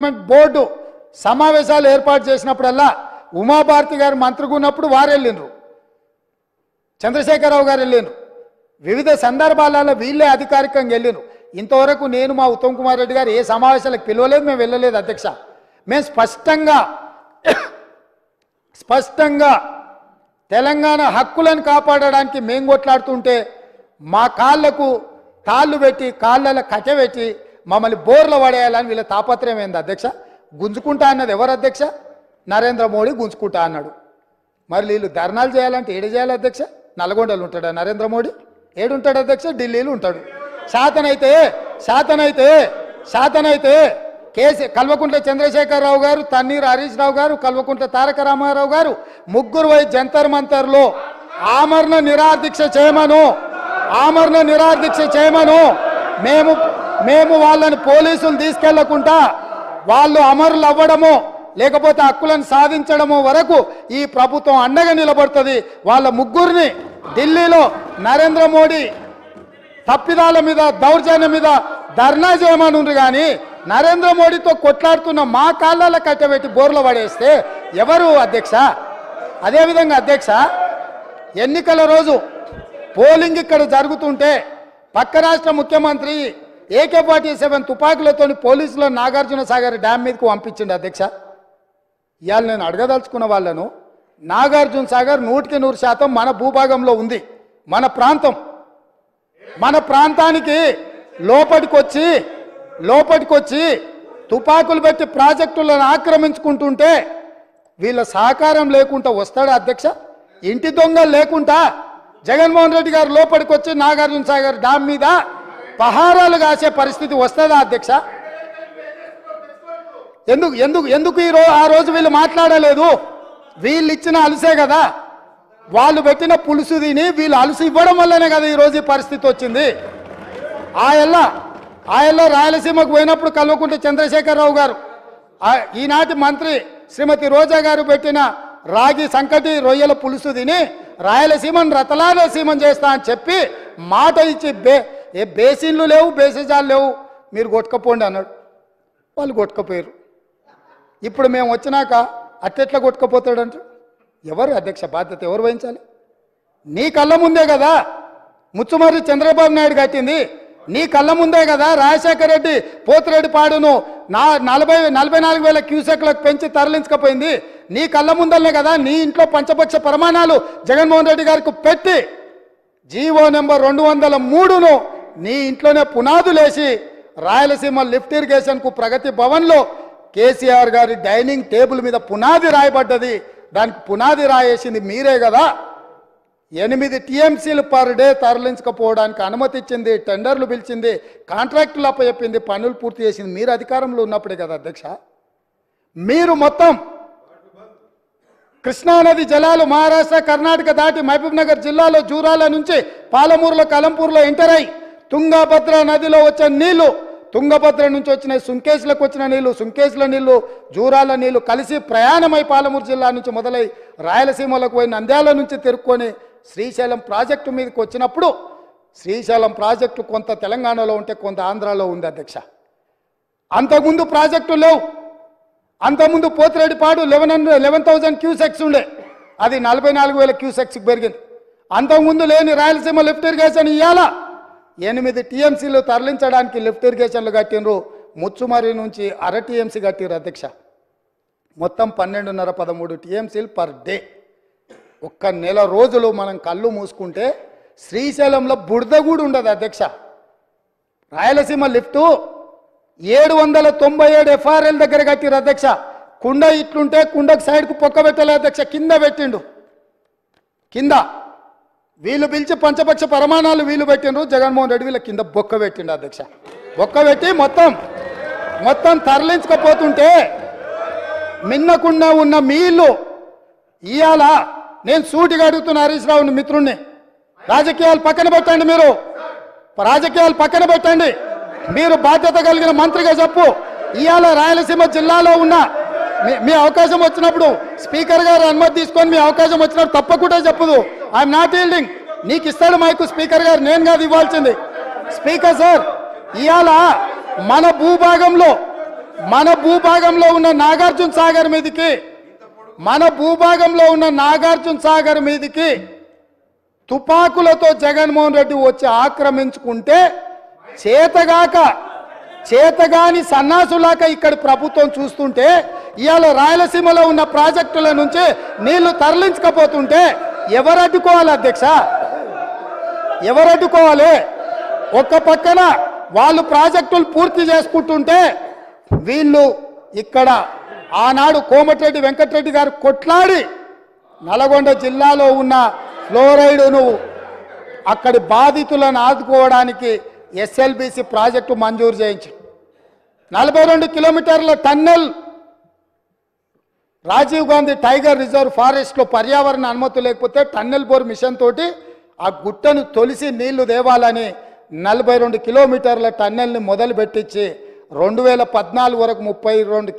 Development board సమావేశాలు ఏర్పాటు చేసినప్పుడల్లా ఉమాభారతి గారు మంత్రిగా ఉన్నప్పుడు వారు వెళ్ళిండ్రు. చంద్రశేఖరరావు గారు వెళ్ళిండ్రు. వివిధ సందర్భాలలో వీళ్ళే అధికారికంగా వెళ్ళిండ్రు. ఇంతవరకు నేను మా ఉత్తమ్ కుమార్ రెడ్డి గారు ఏ సమావేశాలకు పిలవలేదు మేము వెళ్ళలేదు అధ్యక్ష. మేము స్పష్టంగా స్పష్టంగా తెలంగాణ హక్కులను కాపాడడానికి మేము కొట్లాడుతుంటే మా కాళ్ళకు తాళ్ళు పెట్టి కాళ్ళలో కటెపెట్టి మమ్మల్ని బోర్లు పడేయాలని వీళ్ళ తాపత్రయం ఏంది అధ్యక్ష? గుంజుకుంటా అన్నది ఎవరు అధ్యక్ష? నరేంద్ర మోడీ గుంజుకుంటా అన్నాడు. మరి వీళ్ళు ధర్నాలు చేయాలంటే ఏడు చేయాలి అధ్యక్ష? నల్గొండలు ఉంటాడా నరేంద్ర మోడీ? ఏడుంటాడు అధ్యక్ష? ఢిల్లీలో ఉంటాడు. శాతనైతే శాతనైతే శాతనైతే కేసీ కల్వకుంట్ల చంద్రశేఖరరావు గారు తన్నీరు హరీష్ రావు గారు కల్వకుంట్ల తారక రామారావు గారు ముగ్గురు వై జంతర్ మంతర్లో ఆమరణ నిరాదీక్ష చేయమను. ఆమరణ నిరాదీక్ష చేయమను. మేము మేము వాళ్ళని పోలీసులు తీసుకెళ్ళకుండా వాళ్ళు అమరులు అవ్వడము లేకపోతే హక్కులను సాధించడము వరకు ఈ ప్రభుత్వం అండగా నిలబడుతుంది. వాళ్ళ ముగ్గురిని ఢిల్లీలో నరేంద్ర మోడీ తప్పిదాల మీద దౌర్జన్యం మీద ధర్నా చేయమనుండ్రు కానీ నరేంద్ర మోడీతో కొట్లాడుతున్న మా కాళ్ళలో కట్టబెట్టి బోర్లు పడేస్తే ఎవరు అధ్యక్ష? అదేవిధంగా అధ్యక్ష ఎన్నికల రోజు పోలింగ్ ఇక్కడ జరుగుతుంటే పక్క రాష్ట్ర ముఖ్యమంత్రి ఏకే ఫార్టీ సెవెన్ తుపాకులతో పోలీసులు నాగార్జున సాగర్ డ్యామ్ మీదకు పంపించిండు అధ్యక్ష. ఇవాళ నేను అడగదలుచుకున్న వాళ్ళను నాగార్జున సాగర్ నూటికి నూరు శాతం మన భూభాగంలో ఉంది మన ప్రాంతం. మన ప్రాంతానికి లోపటికొచ్చి లోపటికొచ్చి తుపాకులు పెట్టి ప్రాజెక్టులను ఆక్రమించుకుంటుంటే వీళ్ళ సహకారం లేకుండా వస్తాడా అధ్యక్ష? ఇంటి దొంగలు లేకుండా జగన్మోహన్ రెడ్డి గారు లోపలికి వచ్చి నాగార్జున సాగర్ డ్యామ్ మీద పహారాలు కాసే పరిస్థితి వస్తుందా అధ్యక్ష? ఎందుకు ఎందుకు ఎందుకు ఈ రోజు ఆ రోజు వీళ్ళు మాట్లాడలేదు? వీళ్ళు ఇచ్చిన అలసే కదా. వాళ్ళు పెట్టిన పులుసు తిని వీళ్ళు అలసి ఇవ్వడం వల్లనే కదా ఈరోజు ఈ పరిస్థితి వచ్చింది. ఆయల్ల ఆయల్లో రాయలసీమకు పోయినప్పుడు కలువకుంటే చంద్రశేఖరరావు గారు ఈనాటి మంత్రి శ్రీమతి రోజా గారు పెట్టిన రాగి సంకటి రొయ్యల పులుసు తిని రాయలసీమను రతలాలసీమం చేస్తా అని చెప్పి మాట ఇచ్చి బే ఏ బేసిన్లు లేవు బేసిజాలు లేవు. మీరు కొట్టుకపోండి అన్నాడు. వాళ్ళు కొట్టుకపోయారు. ఇప్పుడు మేము వచ్చినాక అట్టెట్లా కొట్టుకపోతాడంట? ఎవరు అధ్యక్ష బాధ్యత ఎవరు వహించాలి? నీ కళ్ళ ముందే కదా ముచ్చుమర్రి చంద్రబాబు నాయుడు కట్టింది. నీ కళ్ళ ముందే కదా రాజశేఖర రెడ్డి పోతిరెడ్డి పాడును నా నలభై నలభై నాలుగు వేల క్యూసెక్లకు పెంచి తరలించకపోయింది. నీ కళ్ళ ముందలనే కదా నీ ఇంట్లో పంచపక్ష ప్రమాణాలు జగన్మోహన్ రెడ్డి గారికి పెట్టి జీవో నెంబర్ రెండు వందల మూడును నీ ఇంట్లోనే పునాదులేసి రాయలసీమ లిఫ్ట్ ఇరిగేషన్కు ప్రగతి భవన్లో కేసీఆర్ గారి డైనింగ్ టేబుల్ మీద పునాది రాయబడ్డది. దానికి పునాది రాయేసింది మీరే కదా. ఎనిమిది టీఎంసీలు పర్ డే తరలించకపోవడానికి అనుమతి ఇచ్చింది టెండర్లు పిలిచింది కాంట్రాక్టులు అప్పచెప్పింది పనులు పూర్తి చేసింది మీరు అధికారంలో ఉన్నప్పుడే కదా అధ్యక్ష. మీరు మొత్తం కృష్ణానది జలాలు మహారాష్ట్ర కర్ణాటక దాటి మహబూబ్ నగర్ జిల్లాలో జూరాల నుంచి పాలమూరులో కలంపూర్లో ఎంటర్ అయి తుంగభద్ర నదిలో వచ్చే నీళ్ళు తుంగభద్ర నుంచి వచ్చిన సుంకేశ్లకు వచ్చిన నీళ్ళు సుంకేశ్ల నీళ్ళు జూరాల నీళ్ళు కలిసి ప్రయాణమై పాలమూరు జిల్లా నుంచి మొదలై రాయలసీమలకు పోయి నంద్యాల నుంచి తిరుక్కొని శ్రీశైలం ప్రాజెక్టు మీదకి వచ్చినప్పుడు శ్రీశైలం ప్రాజెక్టు కొంత తెలంగాణలో ఉంటే కొంత ఆంధ్రాలో ఉంది అధ్యక్ష. అంతకుముందు ప్రాజెక్టు లేవు. అంతకుముందు Pothireddypadu eleven hundred eleven thousand cusecs ఉండే. అది నలభై నాలుగు వేల క్యూసెక్స్కి పెరిగింది. అంతకుముందు లేని రాయలసీమ లిఫ్ట్ ఇరిగేషన్ ఇవ్వాలా ఎనిమిది టీఎంసీలు తరలించడానికి లిఫ్ట్ ఇరిగేషన్లు కట్టినరు ముచ్చుమరి నుంచి అర టీఎంసీ కట్టిరు అధ్యక్ష. మొత్తం పన్నెండున్నర పదమూడు టీఎంసీలు పర్ డే. ఒక్క నెల రోజులు మనం కళ్ళు మూసుకుంటే శ్రీశైలంలో బురద కూడా ఉండదు అధ్యక్ష. రాయలసీమ లిఫ్టు ఏడు వందల తొంభై ఏడు ఎఫ్ఆర్ఎల్ దగ్గర కట్టిరు అధ్యక్ష. కుండ ఇట్లుంటే కుండకు సైడ్కు పొక్క పెట్టలే అధ్యక్ష. కింద పెట్టిండు. కింద. వీళ్ళు పిలిచి పంచపక్ష ప్రమాణాలు వీళ్ళు పెట్టిండ్రు. జగన్మోహన్ రెడ్డి వీళ్ళ కింద బొక్క పెట్టిండు అధ్యక్ష. బొక్క పెట్టి మొత్తం మొత్తం తరలించకపోతుంటే మిన్నకుండా ఉన్న మీళ్ళు ఇల్లు ఇవాళ నేను సూటిగా అడుగుతున్న హరీష్ రావుని మిత్రుణ్ణి. రాజకీయాలు పక్కన పెట్టండి మీరు. రాజకీయాలు పక్కన పెట్టండి. మీరు బాధ్యత కలిగిన మంత్రిగా చెప్పు. ఇవాళ రాయలసీమ జిల్లాలో ఉన్న మీ- మీ అవకాశం వచ్చినప్పుడు స్పీకర్ గారు అనుమతి తీసుకొని మీ అవకాశం వచ్చినప్పుడు తప్పకుండా చెప్పదు. ఐఎమ్ నాట్ ఈల్డింగ్ నీకు ఇస్తాడు మైకు స్పీకర్ గారు నేను కాదు ఇవ్వాల్సింది. స్పీకర్ సార్ ఇవాళ మన భూభాగంలో మన భూభాగంలో ఉన్న నాగార్జున సాగర్ మీదకి మన భూభాగంలో ఉన్న నాగార్జున సాగర్ మీదకి తుపాకులతో జగన్మోహన్ రెడ్డి వచ్చి ఆక్రమించుకుంటే చేతగాక చేతగాని సన్నాసులాక ఇక్కడ ప్రభుత్వం చూస్తుంటే ఇవాళ రాయలసీమలో ఉన్న ప్రాజెక్టుల నుంచి నీళ్ళు తరలించకపోతుంటే ఎవరు అడ్డుకోవాలి అధ్యక్ష? ఎవరు అడ్డుకోవాలి? ఒక్క పక్కన వాళ్ళు ప్రాజెక్టులు పూర్తి చేసుకుంటుంటే వీళ్ళు ఇక్కడ ఆనాడు కోమటిరెడ్డి వెంకటరెడ్డి గారు కొట్లాడి నల్గొండ జిల్లాలో ఉన్న ఫ్లోరైడును అక్కడి బాధితులను ఆదుకోవడానికి ఎస్ఎల్బిసి ప్రాజెక్టు మంజూరు చేయించి నలభై రెండు కిలోమీటర్ల tunnel Rajiv Gandhi tiger reserve ఫారెస్ట్లో పర్యావరణ అనుమతి లేకపోతే టన్నెల్ బోర్ మిషన్ తోటి ఆ గుట్టను తొలిసి నీళ్ళు దేవాలని నలభై రెండు కిలోమీటర్ల టన్నెల్ని మొదలుపెట్టించి రెండు వేల పద్నాలుగు వరకు ముప్పై రెండు